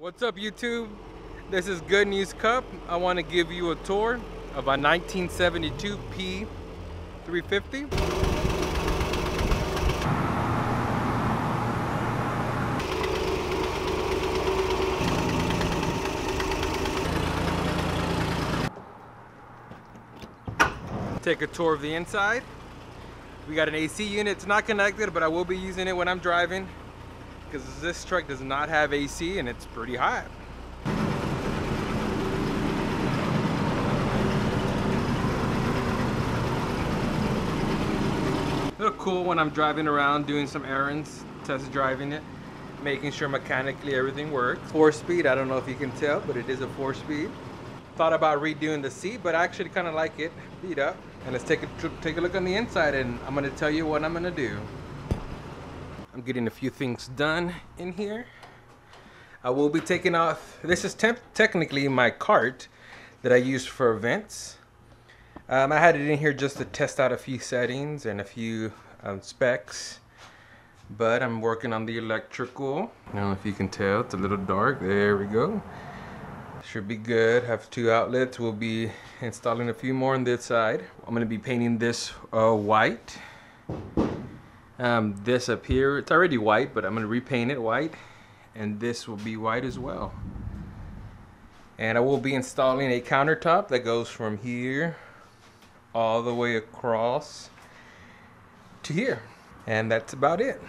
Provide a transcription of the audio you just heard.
What's up YouTube? This is Good News Cup. I want to give you a tour of a 1972 P350. Take a tour of the inside. We got an AC unit. It's not connected, but I will be using it when I'm driving because this truck does not have AC and it's pretty hot. Little cool when I'm driving around doing some errands, test driving it, making sure mechanically everything works. Four speed, I don't know if you can tell, but it is a four speed. Thought about redoing the seat, but I actually kind of like it beat up. And let's take a take a look on the inside, and I'm gonna tell you what I'm gonna do. I'm getting a few things done in here. I will be taking off, this is technically my cart that I use for events. Um, I had it in here just to test out a few settings and a few um, specs. But I'm working on the electrical. I don't know if you can tell, it's a little dark. There we go. Should be good. Have two outlets. We'll be installing a few more on this side. I'm going to be painting this uh, white. Um, this up here, it's already white, but I'm to repaint it white. And this will be white as well. And I will be installing a countertop that goes from here all the way across to here. And that's about it.